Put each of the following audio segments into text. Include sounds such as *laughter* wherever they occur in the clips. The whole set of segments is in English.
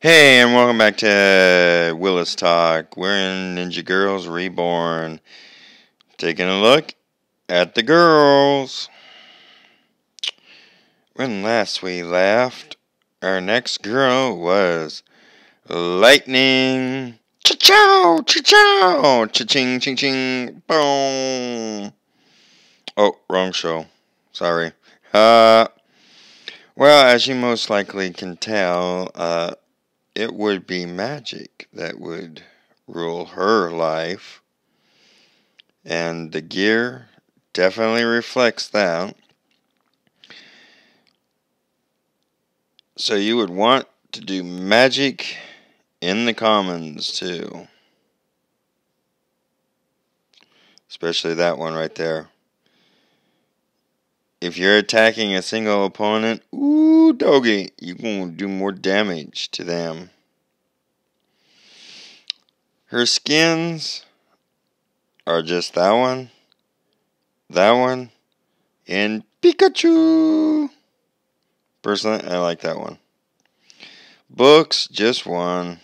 Hey, and welcome back to Willis Talk. We're in Ninja Girls Reborn. Taking a look at the girls. When last we left, our next girl was Lightning. Cha-chow, cha-chow, cha-ching, ching, ching, boom. Oh, wrong show. Sorry. Uh, well, as you most likely can tell, uh, it would be magic that would rule her life. And the gear definitely reflects that. So you would want to do magic in the commons too. Especially that one right there. If you're attacking a single opponent, ooh, doggy, you're going to do more damage to them. Her skins are just that one, that one, and Pikachu. Personally, I like that one. Books, just one.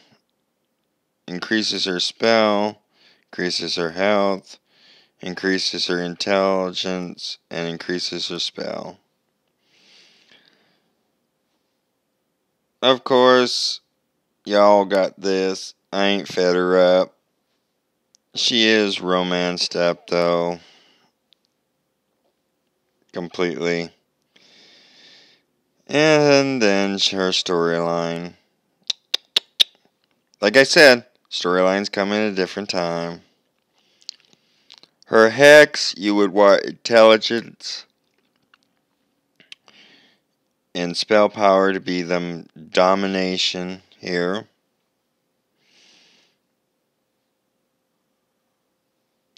Increases her spell, increases her health, increases her intelligence, and increases her spell. Of course, y'all got this. I ain't fed her up. She is romanced up, though. Completely. And then her storyline. Like I said, storylines come in a different time. Her hex, you would want intelligence and spell power to be the domination here.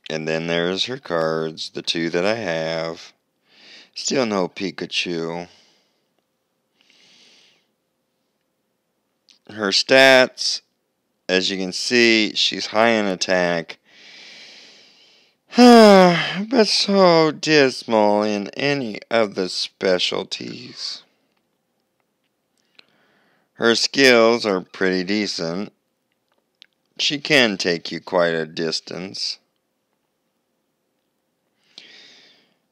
And then there's her cards, the two that I have. Still no Pikachu. Her stats, as you can see, she's high in attack *sighs* but so dismal in any of the specialties. Her skills are pretty decent. She can take you quite a distance.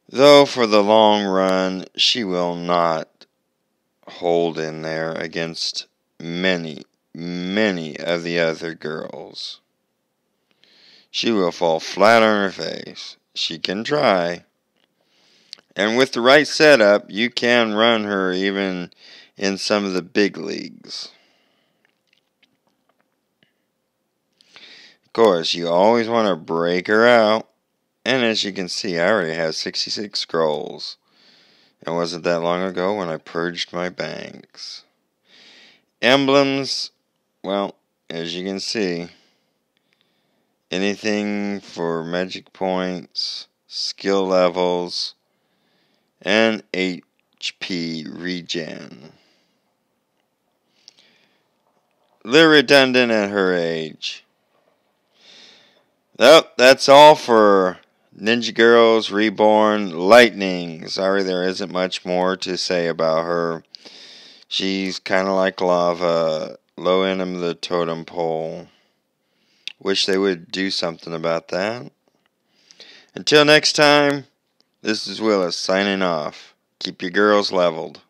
Though for the long run, she will not hold in there against many, many of the other girls. She will fall flat on her face. She can try. And with the right setup, you can run her even in some of the big leagues. Of course, you always want to break her out. And as you can see, I already have 66 scrolls. It wasn't that long ago when I purged my banks. Emblems, well, as you can see, anything for magic points, skill levels, and HP regen. Little redundant at her age. Well, that's all for Ninja Girls Reborn Lightning. Sorry, there isn't much more to say about her. She's kind of like lava, low end of the totem pole. Wish they would do something about that. Until next time, this is Willis signing off. Keep your girls leveled.